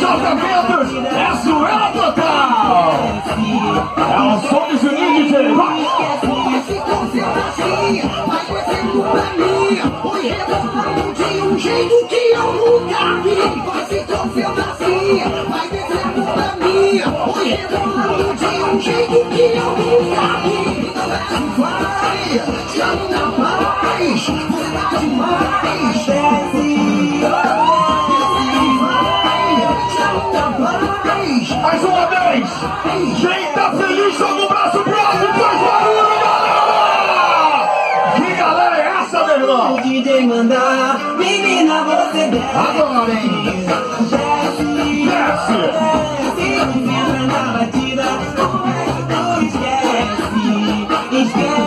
JJ Ventos é zoeira total! É o som de Juninho! Se concentra assim, vai descendo pra mim. Oi, rebolando de um jeito que eu nunca vi. Assim, rebolando de um jeito que eu. Então desce, vai, amo na paz. Você tá demais. Vai. Mais uma vez! Quem tá feliz, joga o braço pro alto e faz barulho, galera! Que galera é essa, meu irmão? O DJ mandar, menina, você desce. Agora, hein? It's good.